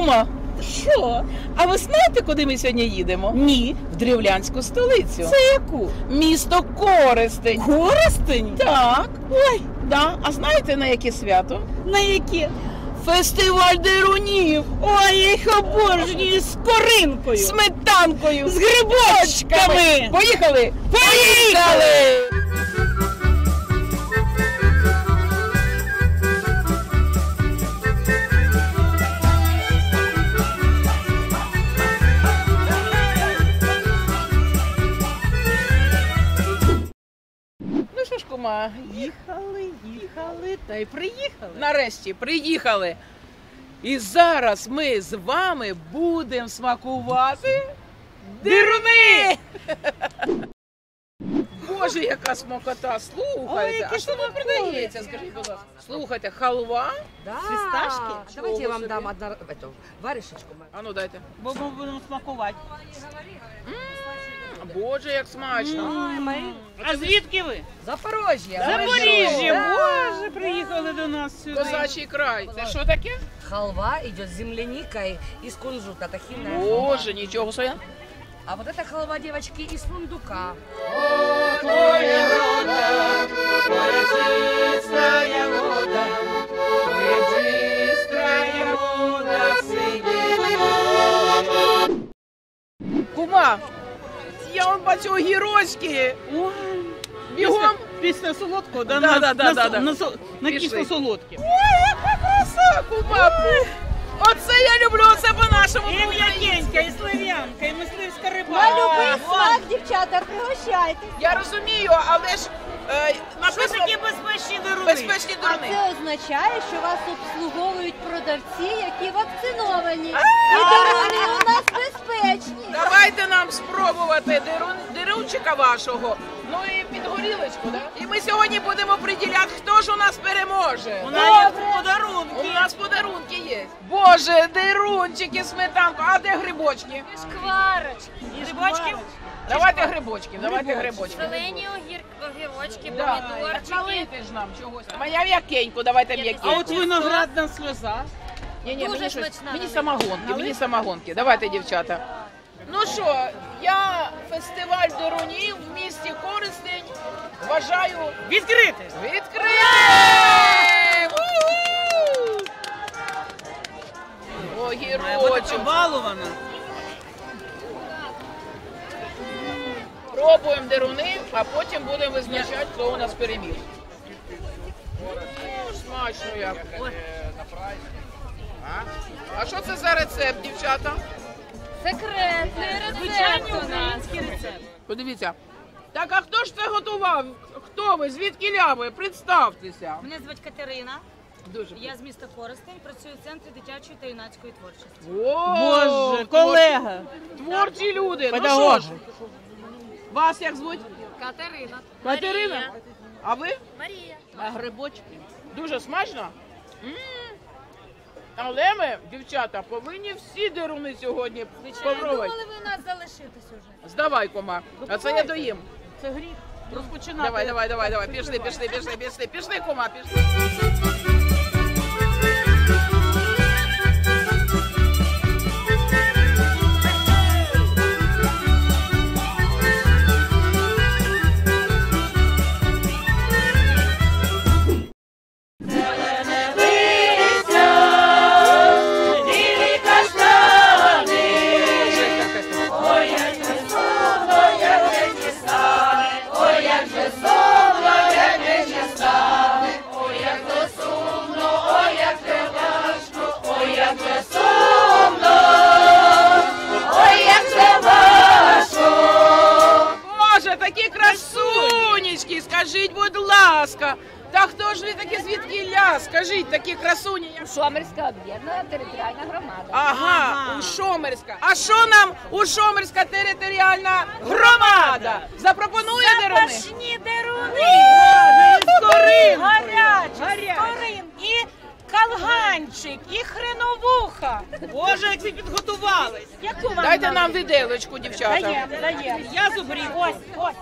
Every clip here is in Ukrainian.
Кума, Що? а ви знаєте, куди ми сьогодні їдемо? Ні. В древлянську столицю. Це яку? Місто Коростень. Коростень? Так. Ой, Да. А знаєте на яке свято? на яке? Фестиваль дерунів Ой, я їх обожнюю з коринкою. сметанкою. З грибочками. Поїхали! Поїхали! Їхали, та й приїхали. нарешті приїхали. І зараз ми з вами будемо смакувати дируни. Боже, яка смакота! Слухайте, а що тут продається? Скажіть, будь ласка. Слухайте, халва. Да. Фисташки? Давайте я вам дам одну эту варежечку. А ну дайте. Бо ми будемо смакувати. Боже, як смачно. А звідки ви? Запорожье. Запоріжжя. Боже, приїхали до нас сюди. Козачий край. Це що таке? Халва идет с земляникой из кунжута, тахинная. Боже, нічого собі. А вот эта халва, девочки, из фундука. Кума, я вам бачу огірочки. Бігом. Після солодкого, да, Да, на, да, да, на, да, со- да. на, на кисло-солодке. Ой, яка краса, кума. Оце я люблю, це по-нашому. І м'якенька, і слав'янка, і мисливська риба. На любий смак, дівчата, пригощайтесь. Я розумію, але ж е, Що написано таке безпечні даруни? безпечні А дурни. це означає, що вас обслуговують продавці, які вакциновані. І дороги у нас. Давайте нам спробувати дирун, дирунчика вашого. Ну і під горілочку, да? І ми сьогодні будемо приділяти, хто ж у нас переможе. У нас є У нас подарунки є. Боже, дирунчики, сметанку. А де грибочки? Шкварочки, І грибочків? Давайте грибочків, давайте грибочки. зелені огір, огірочки, Да. помідорчики. Ж нам чогось. Моя м'якеньку, давайте А от виноградна сльоза. Ні, ні, мені, щось, мені самогонки, мені самогонки. Давайте, дівчата. Ну що, я фестиваль дерунів в місті Користень вважаю Відкрити. відкритим! Уху! Має бути Пробуємо деруни, а потім будемо визначати, хто у нас переміг. Ну, Смачно як. А що це за рецепт, дівчата? Секретний рецепт у нас. рецепт. Подивіться. Так, а хто ж це готував? Хто ви? Звідки ляви? Представтеся. Мене звуть Катерина. Дуже. Я з міста Коростень, працюю в центрі дитячої та юнацької творчості. О, Боже, колега. Творчі люди. Ну Педагог. ж, вас як звуть? Катерина. Катерина. А ви? Марія. А грибочки. Дуже смачно? м Але ми, дівчата, повинні всі деруни сьогодні спробувати. Думали ви у нас залишитись уже. Здавай, кома. А це я доїм. Це гріх. Розпочинати. Давай, давай, давай, давай. Пішли, пішли, пішли, пішли, пішли, кома, пішли. Шомерська об'єднана територіальна громада. Ага, у Шомерська. А що нам у Шомерська територіальна громада? Запропонує деруни? Запашні деруни! З коринкою. Гарячі, скорин і калганчик, і хреновуха. Боже, як ви підготувались. Яку вам Дайте нам виделочку, дівчата. Даємо, даємо. Я зубрів. Ось, ось.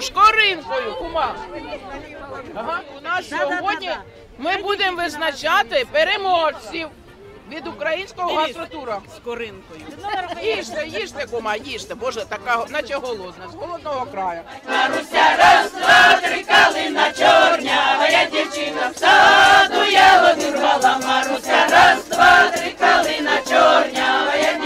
Шкоринкою, шкоринкою, кума. Ага, у нас сьогодні ми будемо визначати переможців від українського гастротура. З коринкою. Їжте, їжте, кума, їжте. Боже, така, наче голодна, з голодного краю. Щоб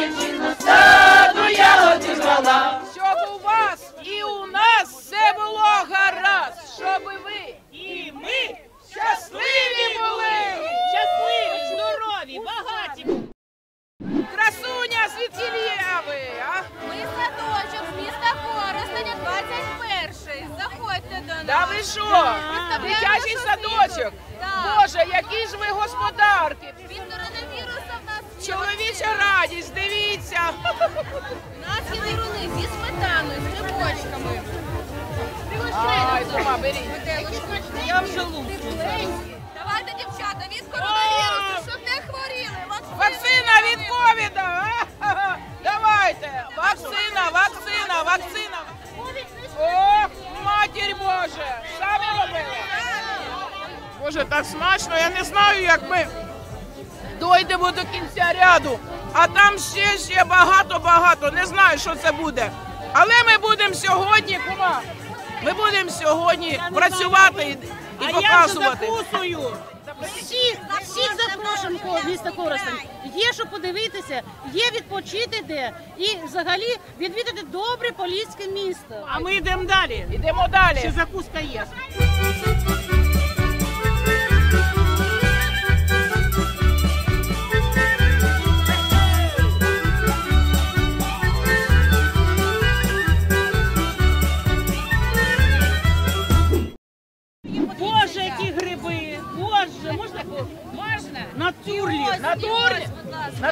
Та ви що? Дитячий садочок. Боже, які ж ви господарки! Від коронавіруса в нас. Чоловіча радість, дивіться. Нас є дируни зі сметаною, з грибочками. Ай, кума, беріть. Я вже луплю. Давайте, дівчата, від коронавірусу, щоб не хворіли. Вакцина від ковіда. Давайте. Вакцина, вакцина, вакцина. Ох, матір Боже, самі робили. Боже, так смачно, я не знаю, як ми дойдемо до кінця ряду. А там ще ще багато-багато. Не знаю, що це буде. Але ми будемо сьогодні, кума. Ми будемо сьогодні працювати і, і А я вже показувати. закусую. Всіх, запрошуємо місто Коростень. Є що подивитися, є відпочити де і взагалі відвідати добре поліське місто. А ми йдемо далі. Ідемо Ще далі. закуска є.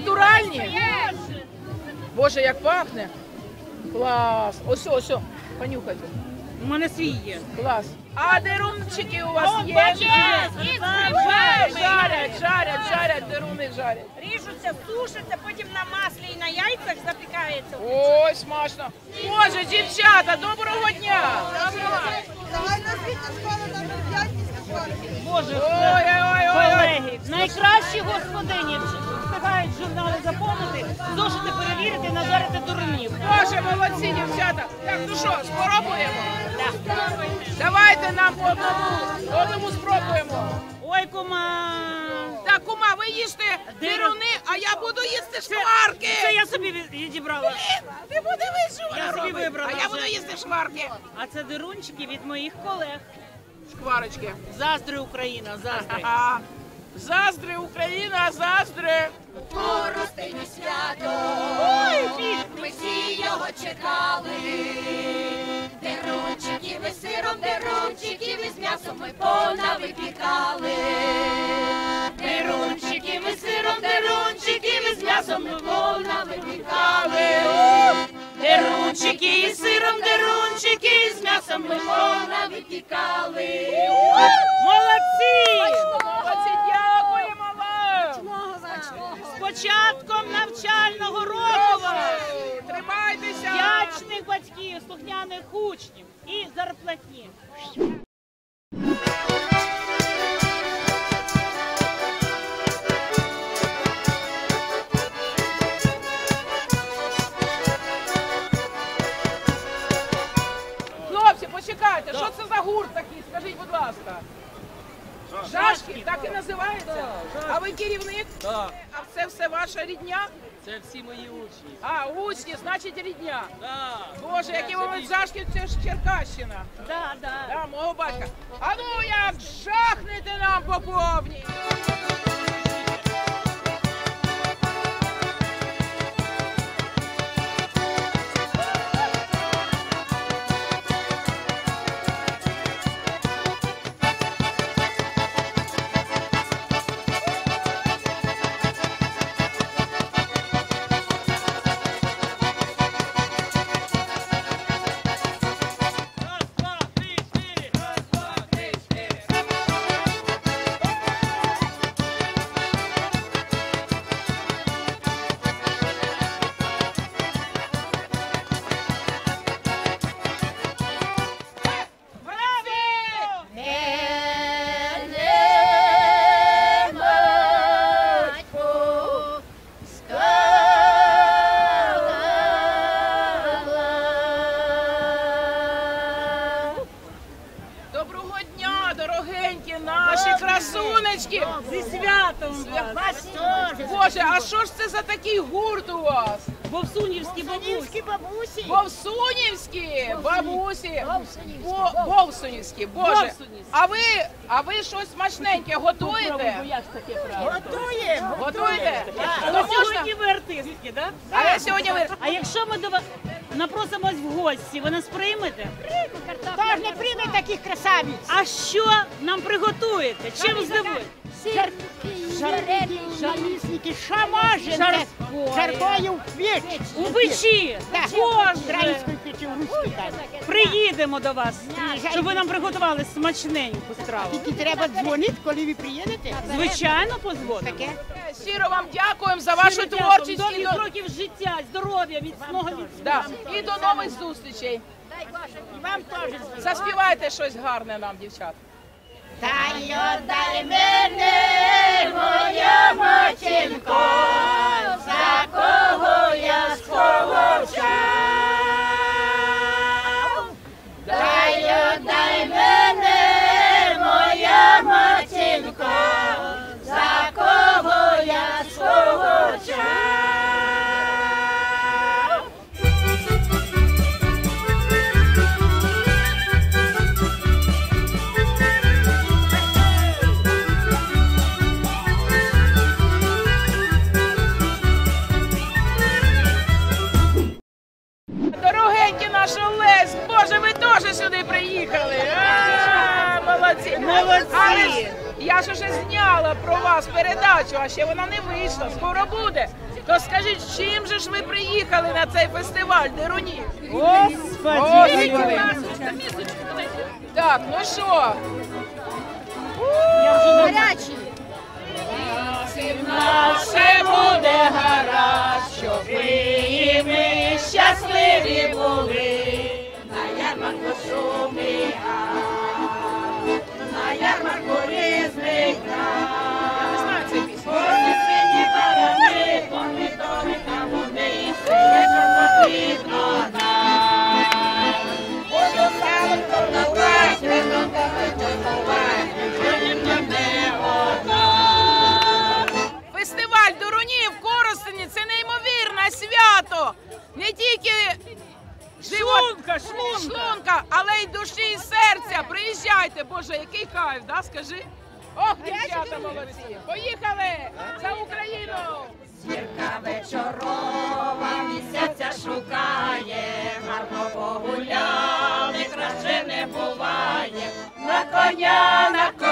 Натуральні? Боже, як пахне. Клас. Ось, ось, ось. Понюхайте. У мене свій є. Клас. А дерунчики у вас є? Є. грибами. Жарять, жарять, жарять, деруни жарять. Ріжуться, сушаться, потім на маслі і на яйцях запікається. Ой, смачно. Боже, дівчата, доброго дня. Боже, Ой, ой, ой, ой. колеги, найкращі господині встигають журнали заповнити, зошити перевірити, нажарити дурнів. Боже, молодці, дівчата. Так, ну що, спробуємо? Давайте нам по одному, по одному спробуємо. Ой, кума. Так, кума, ви їсте деруни, а я буду їсти шкварки. Це я собі від- відібрала. Ти подивись, що вона Я собі робить. вибрала А я вже. буду їсти шкварки. А це дирунчики від моїх колег. Шкварочки. Заздри Україна, заздри. Заздри, Україна, заздри. Коростені свято. Ми всі його чекали. Дерунчиків із сиром, дерунчиків із м'ясом ми понавипікали. Дерунчиків із сиром, дерунчиків із м'ясом ми понавипікали. Дерунчики із сиром, дерунчики з м'ясом ми Понавипікали. Молодці, дякуємо вам. З початком навчального року! Тримайтеся. Вдячних батьків, слухняних учнів і зарплатні. Хлопці, почекайте, що це за гурт такий? Скажіть, будь ласка. Жашки, так і називається? А ви керівник? Так, це ваша рідня? це всі мої учні. А, учні, значить рідня. Да. Боже, які ви зашки, це ж Черкащина. Да, да. Да, мого батька. А ну як жахнете нам по. Бабусі. Бовсунівські бабусі. Бо- Бовсунівські, Боже. А ви, а ви щось смачненьке готуєте? Готуємо. Готуєте? Але То можна? сьогодні ви артистки, так? А я сьогодні ви... А якщо ми до вас напросимось в гості, ви нас приймете? Тож не прийме таких красавиць. А що нам приготуєте? Чим здивуєте? Жалісники, що можете? Жаркою в піч. У печі! Так. Боже! Українською печі в руській там. Приїдемо до вас, щоб ви нам приготували смачненьку страву. Тільки треба дзвонити, коли ви приїдете. Звичайно, позвонимо. Таке. Щиро вам дякуємо за вашу Щиро творчість. І Довгих до... років життя, здоров'я, міцного міцного. Да. І до нових зустрічей. І вам теж. Заспівайте щось гарне нам, дівчат. Та й отдай мене, Молодці. Я ж уже зняла про вас передачу, а ще вона не вийшла, скоро буде. То скажіть, чим же ж ви приїхали на цей фестиваль Деруні? Господи! Так, ну що? Гарячі. Наше буде гаразд, щоб ви ми щасливі були. На ярмарку шумі, на ярмарку різних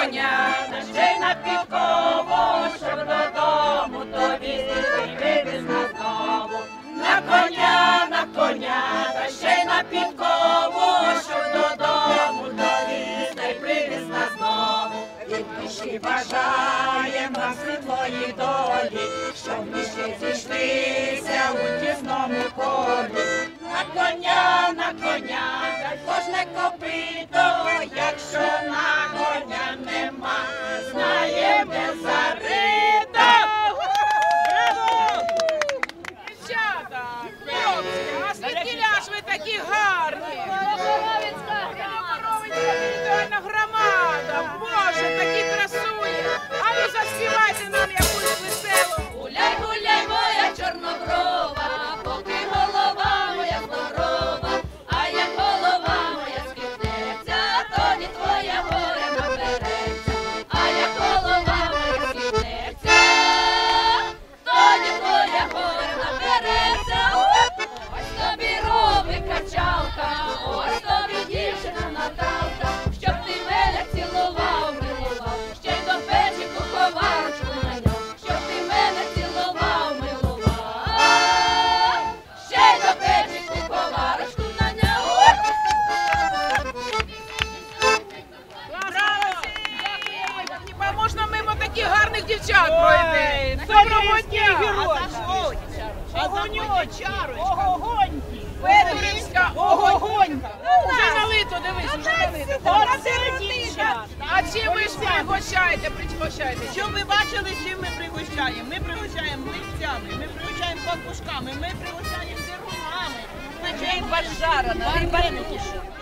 коня, на ще на підкову, щоб додому тобі вивіз нас знову. На коня, на коня, та ще на підкову, щоб додому тобі привіз нас знову. Від душі бажаєм нам світлої долі, щоб ми ще зійшлися у тісному колі. На коня, на коня, та кожне копито, якщо на коня нема, знає де зарита. Дівчата, хлопці, а звідки ж ви такі гарні?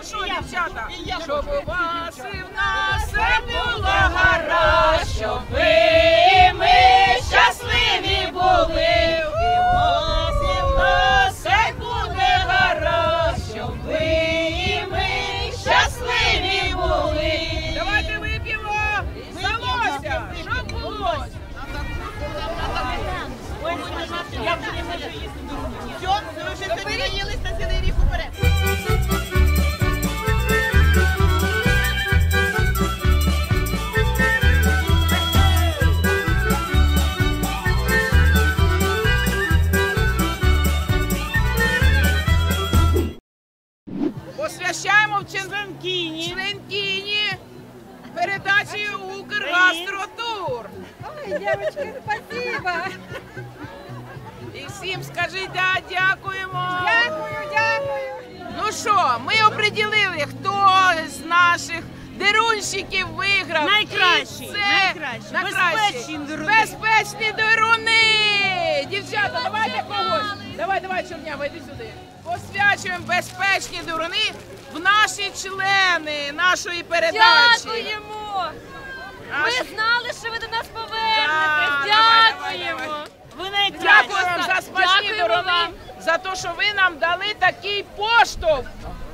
Що, дівчата? Щоб у вас і в нас все було гаразд, щоб ви ми щасливі були, і власне в нас хай буде гаразд, щоб ви і ми щасливі були. Давайте вип'ємо залося, щоб було. Все, вже сьогодні наїлись на цілий рік уперед. ми хто з наших дерунщиків виграв. Найкращий, це найкращий. найкращий. Безпечні деруни. Дівчата, давайте когось. Давай, давай, чорнява, йди сюди. Посвячуємо безпечні деруни в наші члени нашої передачі. Дякуємо. Ми знали, що ви до нас повернетесь. Дякуємо. Ви найкращі. Дякую вам за смачні Дякуємо за те, що ви нам дали такий поштовх.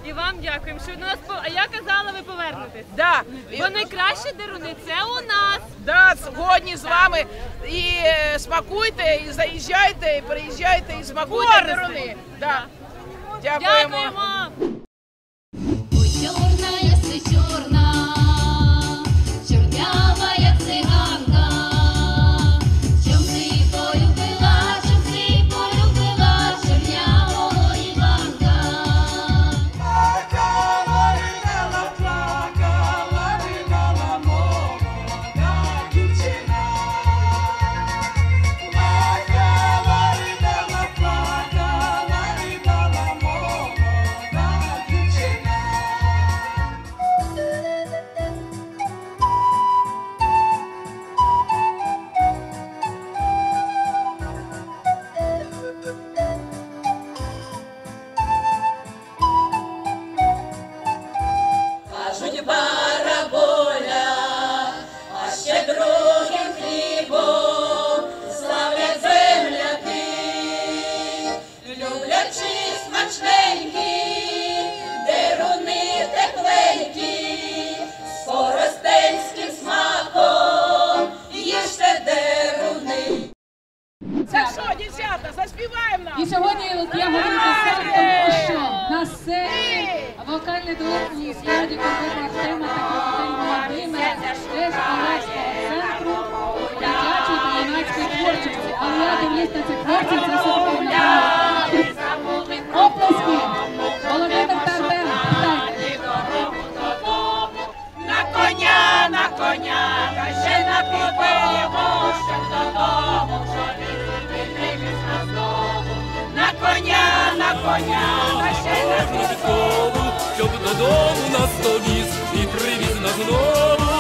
І вам дякуємо, що до нас по... А я казала, ви повернетесь. Да. Бо найкращі деруни це у нас. Да, сьогодні з вами. І е, смакуйте, і заїжджайте, і приїжджайте, і смакуйте деруни. Да. Дякуємо. Дякуємо. Вокальний дует у складі конкретна тема та Володимира теж Олевського центру дитячої та юнацької творчості. Але я дивлюсь на цих творців, це все. Оплески! Володимир та Артем, вітайте! На коня, на коня, та ще на напіваємо, щоб додому, що він нас знову. На коня, на коня, та ще напіваємо. Щоб додому нас довіз і привіз нас знову.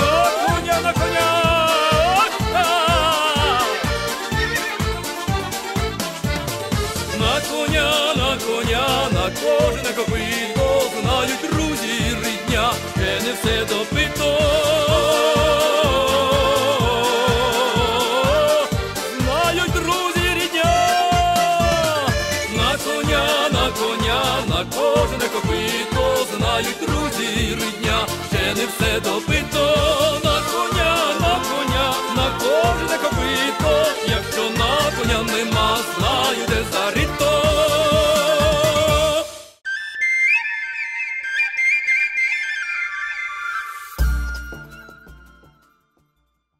На коня, на коня. На коня, на коня, на кожне копито, знають друзі рідня, де не все допито. Ще не